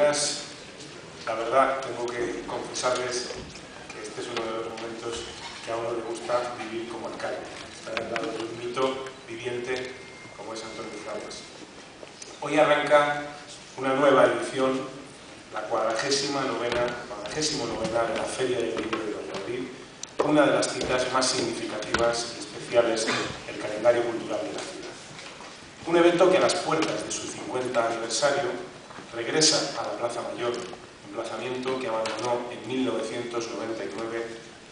la verdad tengo que confesarles que este es uno de los momentos que a uno le gusta vivir como alcalde, estar al lado de un mito viviente como es Antonio Fraguas. Hoy arranca una nueva edición, la cuadragésima novena, cuadragésimo novena de la Feria del Libro de Valladolid, una de las citas más significativas y especiales del calendario cultural de la ciudad. Un evento que a las puertas de su 50 aniversario regresa a la Plaza Mayor, emplazamiento que abandonó en 1999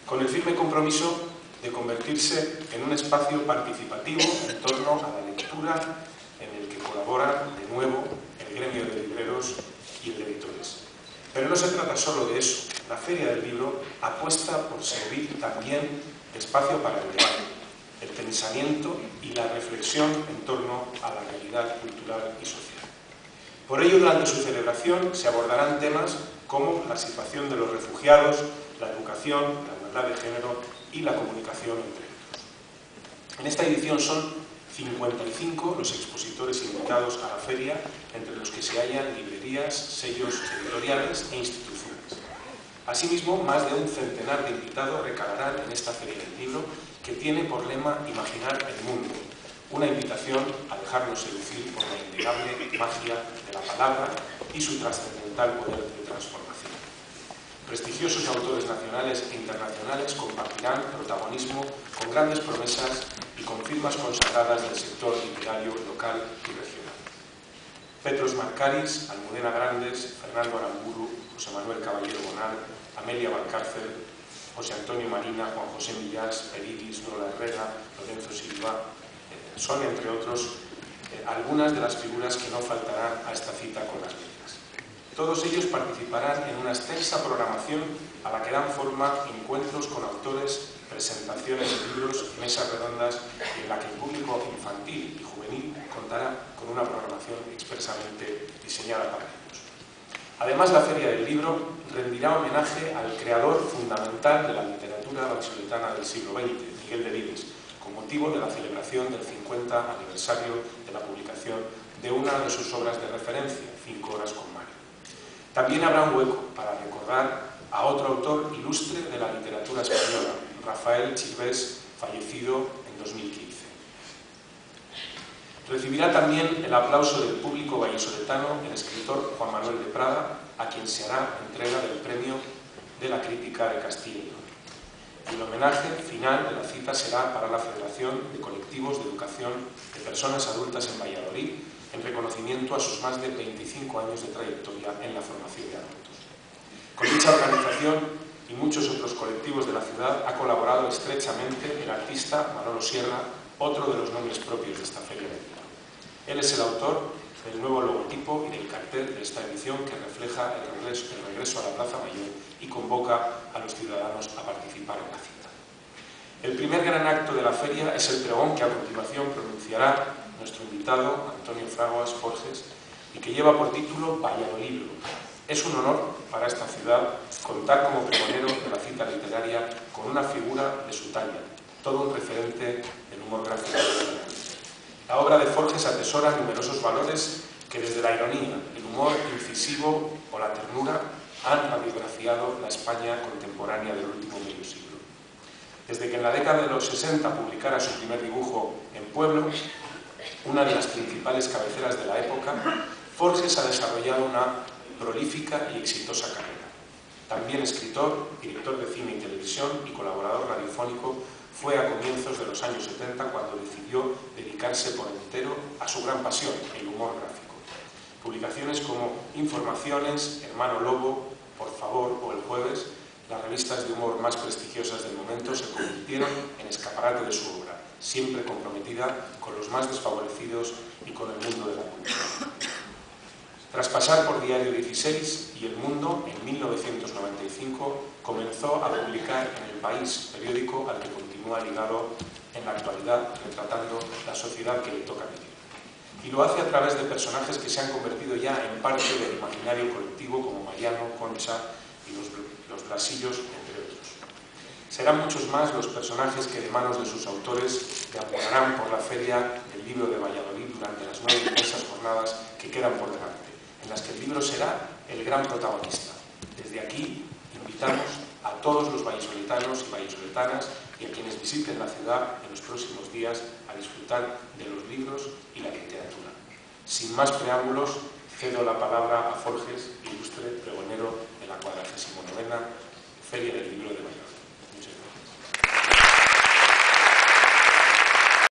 con el firme compromiso de convertirse en un espacio participativo en torno a la lectura en el que colabora de nuevo el gremio de libreros y el de editores. Pero no se trata solo de eso. La Feria del Libro apuesta por servir también espacio para el debate, el pensamiento y la reflexión en torno a la realidad cultural y social. Por ello, durante su celebración se abordarán temas como la situación de los refugiados, la educación, la igualdad de género y la comunicación entre ellos. En esta edición son 55 los expositores invitados a la feria, entre los que se hallan librerías, sellos editoriales e instituciones. Asimismo, más de un centenar de invitados recalarán en esta feria del libro, que tiene por lema Imaginar el mundo, una invitación a dejarnos seducir por la innegable magia de la palabra y su trascendental poder de transformación. Prestigiosos autores nacionales e internacionales compartirán protagonismo con grandes promesas y con firmas consagradas del sector literario local y regional. Petros Marcaris, Almudena Grandes, Fernando Aramburu, José Manuel Caballero Bonal, Amelia Valcárcel, José Antonio Marina, Juan José Millás, Periris, Lola Herrera, Lorenzo Silva, son, entre otros, eh, algunas de las figuras que no faltarán a esta cita con las letras. Todos ellos participarán en una extensa programación a la que dan forma encuentros con autores, presentaciones de libros mesas redondas en la que el público infantil y juvenil contará con una programación expresamente diseñada para ellos. Además, la Feria del Libro rendirá homenaje al creador fundamental de la literatura vallisoletana del siglo XX, Miguel Delibes, con motivo de la celebración del 50 aniversario de la publicación de una de sus obras de referencia, Cinco horas con Mario. También habrá un hueco para recordar a otro autor ilustre de la literatura española, Rafael Chirvés, fallecido en 2015. Recibirá también el aplauso del público vallisoletano el escritor Juan Manuel de Prada, a quien se hará entrega del premio de la crítica de Castilla el homenaje final de la cita será para la Federación de Colectivos de Educación de Personas Adultas en Valladolid, en reconocimiento a sus más de 25 años de trayectoria en la formación de adultos. Con dicha organización y muchos otros colectivos de la ciudad ha colaborado estrechamente el artista Manolo Sierra, otro de los nombres propios de esta feria. Él es el autor del nuevo logotipo y del cartel de esta edición que refleja el regreso, a la Plaza Mayor y convoca a los ciudadanos a participar en la cita. El primer gran acto de la feria es el pregón que a continuación pronunciará nuestro invitado, Antonio Fraguas Borges, y que lleva por título Valladolid. Es un honor para esta ciudad contar como pregonero de la cita literaria con una figura de su talla, todo un referente del humor gráfico. La obra de Forges atesora numerosos valores que desde la ironía, el humor incisivo o la ternura han radiografiado la España contemporánea del último medio siglo. Desde que en la década de los 60 publicara su primer dibujo en Pueblo, una de las principales cabeceras de la época, Forges ha desarrollado una prolífica y exitosa carrera. También escritor, director de cine y televisión y colaborador radiofónico, fue a comienzos de los años 70 cuando decidió dedicarse por entero a su gran pasión, el humor gráfico. Publicaciones como Informaciones, Hermano Lobo, Por Favor o El Jueves, las revistas de humor más prestigiosas del momento, se convirtieron en escaparate de su obra, siempre comprometida con los más desfavorecidos y con el mundo de la cultura. Tras pasar por Diario 16 y El Mundo, en 1995 comenzó a publicar en El País, periódico al que continúa ligado en la actualidad, retratando la sociedad que le toca vivir y lo hace a través de personajes que se han convertido ya en parte del imaginario colectivo como Mariano, Concha y los, los Blasillos, entre otros. Serán muchos más los personajes que de manos de sus autores deambularán por la feria del libro de Valladolid durante las nueve intensas jornadas que quedan por delante, en las que el libro será el gran protagonista. Desde aquí invitamos a todos los vallisoletanos y vallisoletanas y a quienes visiten la ciudad en los próximos días a disfrutar de los libros y la literatura. Sin más preámbulos, cedo la palabra a Forges, ilustre pregonero de la 49 Feria del Libro de